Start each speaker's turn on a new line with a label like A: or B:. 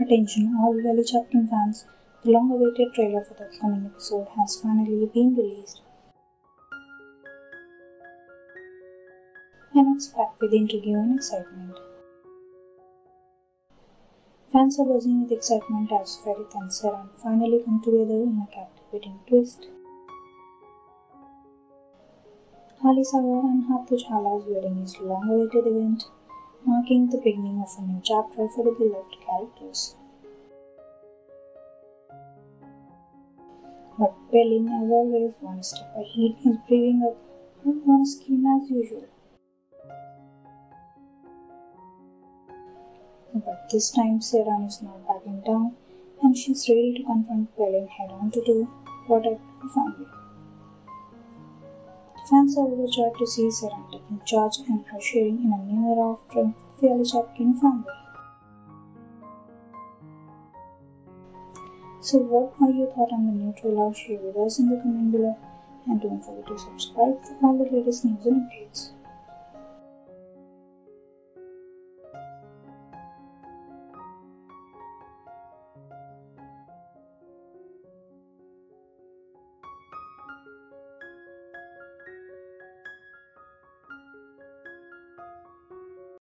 A: Attention all Yalı Çapkını fans, the long awaited trailer for the upcoming episode has finally been released. And it's packed with intrigue and excitement. Fans are buzzing with excitement as Ferit and Seyran finally come together in a captivating twist. Halis Ağa and Hattuç wedding is a long-awaited event, marking the beginning of a new chapter for the beloved characters. But Pelin, as always, one step ahead, is braving up her own scheme as usual. But this time Seyran is not backing down and she's ready to confront Pelin head on to do whatever her family. Fans are overjoyed to see Seyran taking charge and sharing in a new era of triumph for the family. So what are your thoughts on the new trailer? Share with us in the comment below and don't forget to subscribe for all the latest news and updates.